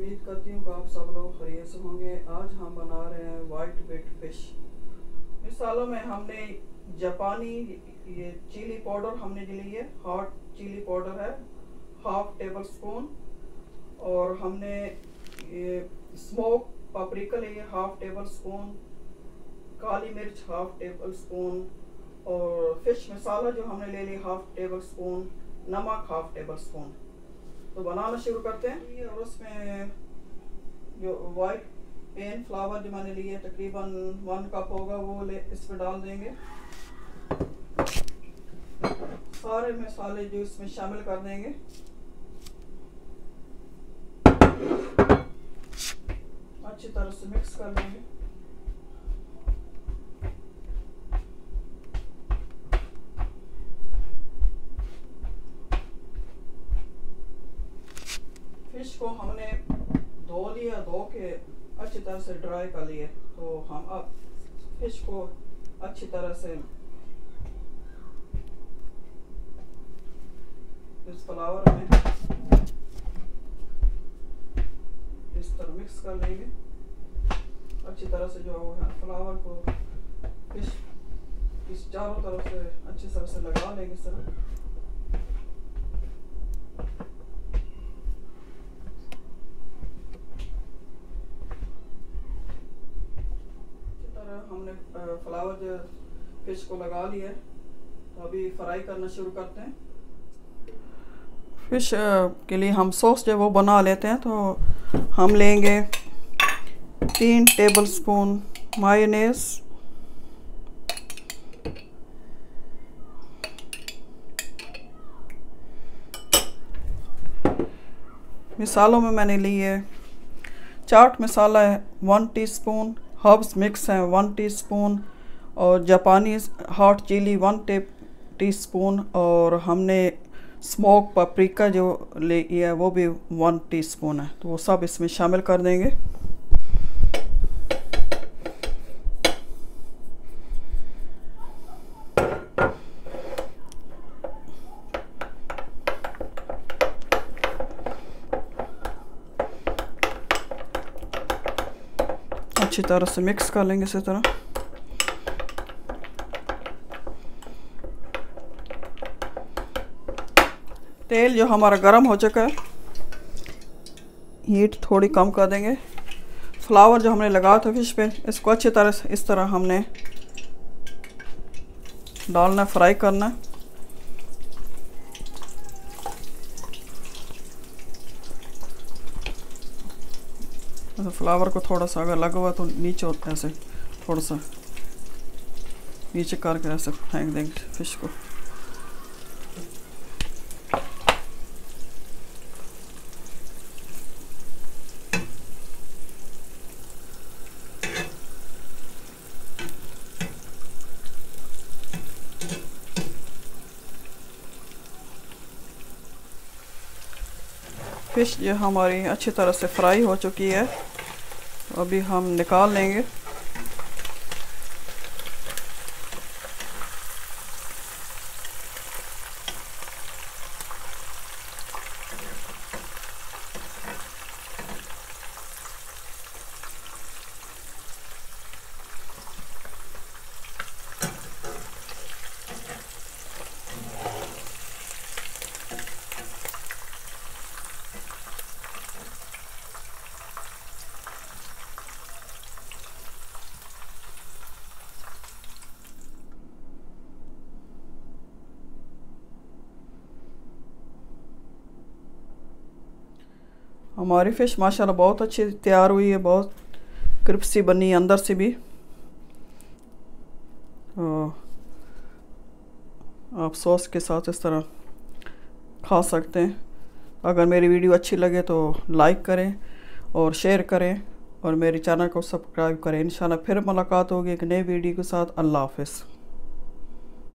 आप सब लोग खरीद से होंगे। आज हम बना रहे हैं वाइट बिट फ़िश मिसालों में हमने जापानी ये चिली पाउडर हमने ली है। हॉट चिली पाउडर है। हाफ़ टेबल स्पून और हमने ये स्मोक पापरिका ली है हाफ़ टेबल स्पून काली मिर्च हाफ़ टेबल स्पून और फ़िश मसाला जो हमने ले लिया हाफ़ टेबल स्पून नमक हाफ़ टेबल स्पून तो बनाना शुरू करते हैं और उसमें जो वाइट पेन फ्लावर जो मैंने लिए, तकरीबन वन कप होगा, वो ले इसमें डाल देंगे। सारे मसाले जो इसमें शामिल कर देंगे। अच्छी तरह से मिक्स कर लेंगे। फ़िश को हमने धो लिया, धो के अच्छी तरह से ड्राई कर लिए तो हम अब फ़िश को अच्छी तरह से इस फ्लावर में इस तरह मिक्स कर लेंगे। अच्छी तरह से जो है फ्लावर को फ़िश इस चारों तरफ़ से अच्छी तरह से लगा लेंगे इस तरह हमने फ्लावर जो फ़िश को लगा लिया है तो अभी फ्राई करना शुरू करते हैं। फ़िश के लिए हम सॉस जो वो बना लेते हैं तो हम लेंगे तीन टेबल स्पून मायोनेज़ मिसालों में मैंने ली है चाट मसाला है वन टीस्पून हर्ब्स मिक्स हैं, वन टीस्पून, और जापानी हॉट चिली, वन टे टीस्पून, और हमने स्मोक पपरिका जो ले है, वो भी वन टीस्पून है। तो वो सब इसमें शामिल कर देंगे। अच्छी तरह से मिक्स कर लेंगे इसी तरह। तेल जो हमारा गर्म हो चुका है हीट थोड़ी कम कर देंगे। फ्लावर जो हमने लगाया था फ़िश पे, इसको अच्छी तरह से इस तरह हमने डालना फ्राई करना। है ऐसे फ्लावर को थोड़ा सा अगर लगा हुआ तो नीचे होता है ऐसे, थोड़ा सा नीचे करके ऐसे फेंक देंगे फ़िश को। फ़िश जो हमारी अच्छी तरह से फ्राई हो चुकी है। अभी हम निकाल लेंगे। हमारी फ़िश माशाल्लाह, बहुत अच्छी तैयार हुई है, बहुत क्रिप्सी बनी अंदर से भी। आप सॉस के साथ इस तरह खा सकते हैं। अगर मेरी वीडियो अच्छी लगे तो लाइक करें और शेयर करें और मेरे चैनल को सब्सक्राइब करें। इंशाल्लाह फिर मुलाकात होगी एक नई वीडियो के साथ। अल्लाह हाफिज़।